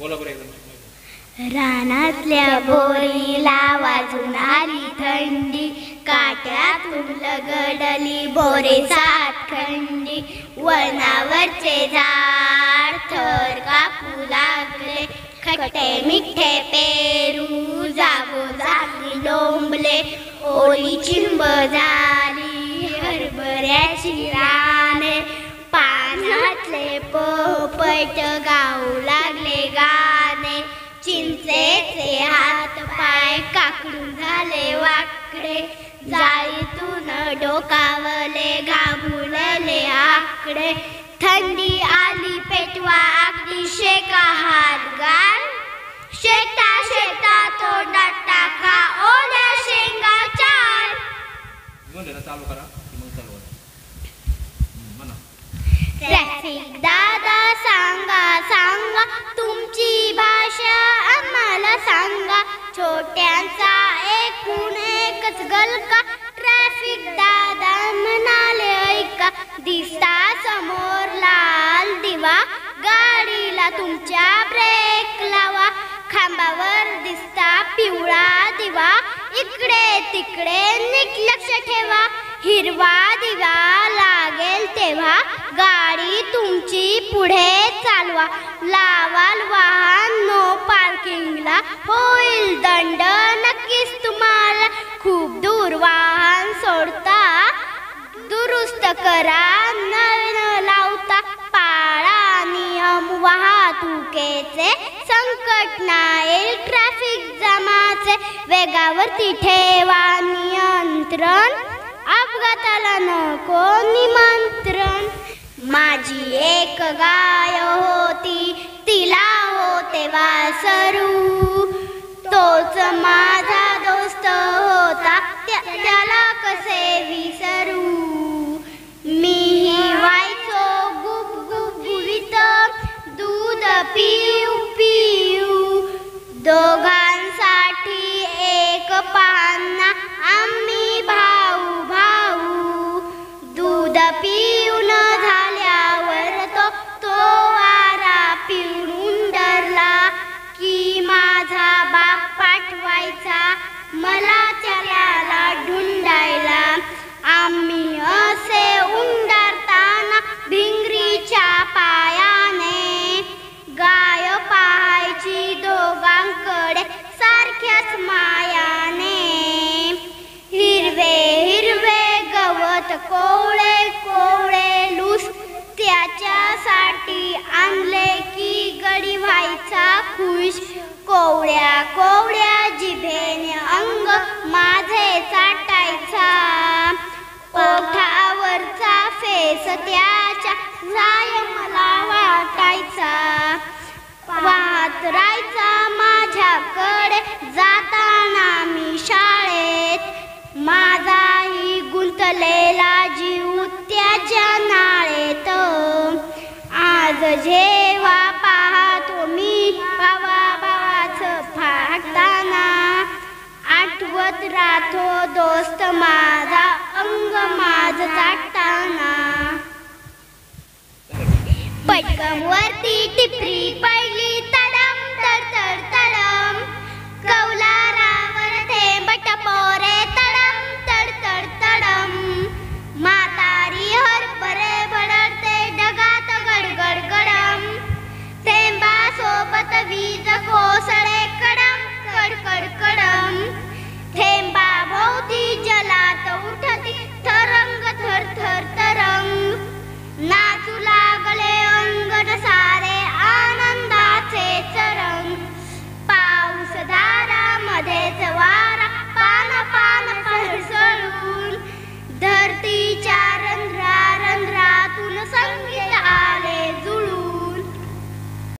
बोला बरं एकदम रानातल्या बोरीला वाजून आली थंडी काट्यातून लगडली बोरे सात खंडी वनावरचे झाड थर कापू लागले खट्टे मिठे पेरू जागो जागी लोंबले. ओली चिंब झाली हरभऱ्याची रा पानातले पोपट गाऊ लागले गाणे. चिंचेचे हात पाय काकडून झाले वाकडे. जाळीतून डोकावले घाबुळले आकडे. थंडी आली पेटवा अगदी शेका हात गाल. शेता शेता तोंडात टाका ओल्या शेंगा चार चालू करा. सांगा. तुमची भाषा आम्हाला सांगा. छोट्यांचा एकूण एकच गलका. ट्रॅफिक दादा म्हणाले ऐका दिसता समोर लाल दिवा. गाडीला तुमच्या ब्रेक लावा. खांबावर दिसता पिवळा दिवा. इकडे तिकडे नीट लक्ष ठेवा. हिरवा दिवा लागेल तेव्हा गाडी तुमची पुढे चालवा. लावाल वाहन नो पार्किंगला होईल दंड नक्कीच तुम्हाला. खूप दूर वाहन सोडता. दुरुस्त करा न लावता. पाळा नियम वाहतुकीचे. संकट नाही ट्रॅफिक जमाचे. वेगावरती ठेवा नियंत्रण. अपघाताला नको निमंत्रण. माझी एक गा वासरू तोच माझा दोस्त होता त्याला कसे विसरू? मी व्हायचो गुप गुप गुवित दूध पिऊ मला त्याच्यासाठी आणले की गडी व्हायचा खुश. कोवळ्या कोवळ्या जिभेने अंग माझे चाटायचा. ओठावरचा फेस त्याच्या जाय मला वाटायचा. पाहत राहायचा माझ्याकडे जाताना मी शाळेत. माझाही गुंतलेला आज जेव्हा पाहतो मी बाबा बाबाच फाटताना आठवत राहतो दोस्त माझा अंग माझ चाटताना. पटकन